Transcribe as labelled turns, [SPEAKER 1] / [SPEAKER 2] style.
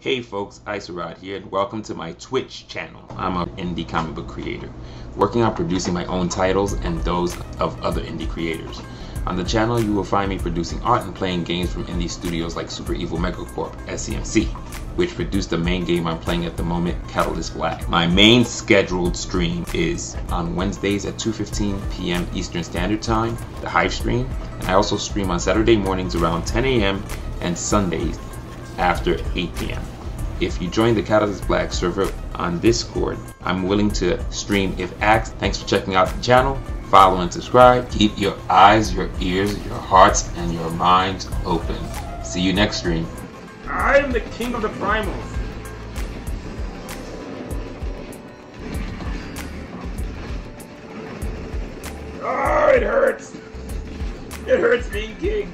[SPEAKER 1] Hey folks, IsoRod here, and welcome to my Twitch channel. I'm an indie comic book creator, working on producing my own titles and those of other indie creators. On the channel, you will find me producing art and playing games from indie studios like Super Evil Megacorp, SEMC, which produced the main game I'm playing at the moment, Catalyst Black. My main scheduled stream is on Wednesdays at 2.15 p.m. Eastern Standard Time, the Hive stream, and I also stream on Saturday mornings around 10 a.m. and Sundays after 8 p.m. If you join the Catalyst Black server on Discord, I'm willing to stream if asked. Thanks for checking out the channel. Follow and subscribe. Keep your eyes, your ears, your hearts, and your minds open. See you next stream.
[SPEAKER 2] I am the king of the primals. Oh, it hurts. It hurts being king.